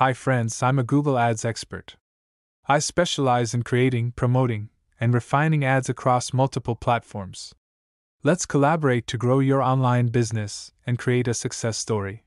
Hi, friends, I'm a Google Ads expert. I specialize in creating, promoting, and refining ads across multiple platforms. Let's collaborate to grow your online business and create a success story.